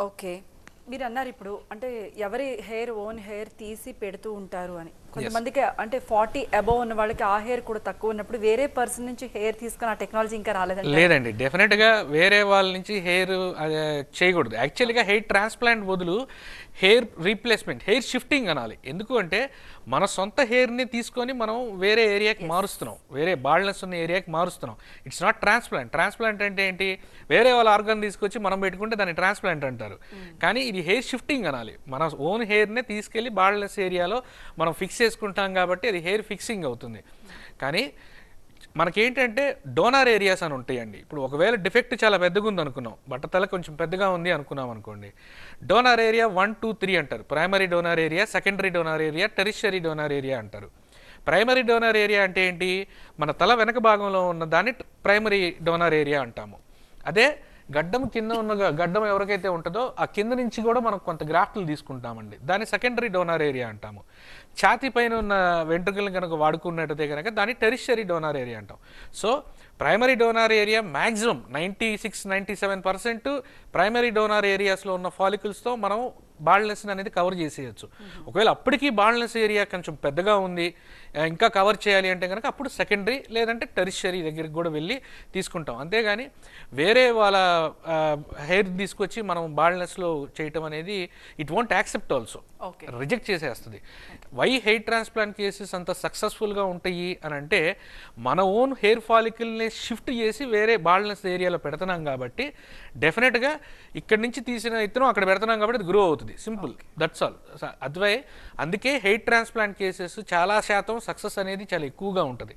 Okay. మీరు అన్నారు ఇప్పుడు అంటే ఎవరి హెయిర్ ఓన్ హెయిర్ తీసి పెడుతూ ఉంటారు అని. కొంతమందికి అంటే ఫార్టీ అబౌవ్ ఉన్న వాళ్ళకి ఆ హెయిర్ కూడా తక్కువ ఉన్నప్పుడు వేరే పర్సన్ నుంచి హెయిర్ తీసుకుని ఆ టెక్నాలజీ ఇంకా రాలేదండి లేదండి డెఫినెట్గా వేరే వాళ్ళ నుంచి హెయిర్ చేయకూడదు. యాక్చువల్గా హెయిర్ ట్రాన్స్ప్లాంట్ బదులు హెయిర్ రీప్లేస్మెంట్ హెయిర్ షిఫ్టింగ్ అనాలి. ఎందుకు అంటే మన సొంత హెయిర్ని తీసుకొని మనం వేరే ఏరియాకి మారుస్తున్నాం. వేరే బాల్నెస్ ఉన్న ఏరియాకి మారుస్తున్నాం. ఇట్స్ నాట్ ట్రాన్స్ప్లాంట్ ట్రాన్స్ప్లాంట్ అంటే ఏంటి? వేరే వాళ్ళ ఆర్గన్ తీసుకొచ్చి మనం పెట్టుకుంటే దాన్ని ట్రాన్స్ప్లాంట్ అంటారు. కానీ ఇది హెయిర్ షిఫ్టింగ్ అనాలి. మన ఓన్ హెయిర్నే తీసుకెళ్ళి బాల్నెస్ ఏరియాలో మనం ఫిక్స్ చేసుకుంటాం కాబట్టి అది హెయిర్ ఫిక్సింగ్ అవుతుంది. కానీ మనకేంటంటే డోనార్ ఏరియాస్ అని ఉంటాయండి. ఇప్పుడు ఒకవేళ డిఫెక్ట్ చాలా పెద్దగా ఉంది అనుకున్నాం బట్టతల కొంచెం పెద్దగా ఉంది అనుకున్నాం అనుకోండి donor area one two three అంటారు. Primary donor area secondary donor area tertiary donor area అంటారు. ప్రైమరీ డోనార్ ఏరియా అంటే ఏంటి? మన తల వెనక భాగంలో ఉన్న దాన్ని ప్రైమరీ డోనార్ ఏరియా అంటాము. అదే గడ్డం కింద ఉన్న గడ్డం ఎవరికైతే ఉంటుందో ఆ కింద నుంచి కూడా మనం కొంత గ్రాఫ్ట్లు తీసుకుంటామండి. దాన్ని సెకండరీ డోనార్ ఏరియా అంటాము. ఛాతీ పైన ఉన్న వెంట్రుకలను కనుక వాడుకున్నట్టయితే కనుక దాన్ని టెరిషరీ డోనార్ ఏరియా అంటాం. So primary donor area maximum ninety six ninety seven percent primary donor ఏరియాస్లో ఉన్న ఫాలికల్స్తో మనం బాల్నెస్ అనేది కవర్ చేసేయచ్చు. ఒకవేళ అప్పటికీ బాల్నెస్ ఏరియా కొంచెం పెద్దగా ఉంది ఇంకా కవర్ చేయాలి అంటే కనుక అప్పుడు సెకండరీ లేదంటే టెరిషరీ దగ్గరికి కూడా వెళ్ళి తీసుకుంటాం. అంతేగాని వేరే వాళ్ళ హెయిర్ తీసుకొచ్చి మనం బాల్నెస్లో చేయటం అనేది it won't accept also. Okay. Reject చేసేస్తుంది. వై హెయిర్ ట్రాన్స్ప్లాంట్ కేసెస్ అంత సక్సెస్ఫుల్గా ఉంటాయి అని అంటే మన ఓన్ హెయిర్ ఫాలికల్ని షిఫ్ట్ చేసి వేరే బాల్నెస్ ఏరియాలో పెడుతున్నాం కాబట్టి డెఫినెట్గా ఇక్కడి నుంచి తీసిన ఇత్తనం అక్కడ పెడుతున్నాం కాబట్టి అది గ్రో అవుతుంది. సింపుల్. దట్స్ ఆల్ అద్వై అందుకే హెయిర్ ట్రాన్స్ప్లాంట్ కేసెస్ చాలా శాతం సక్సెస్ అనేది చాలా ఎక్కువగా ఉంటుంది.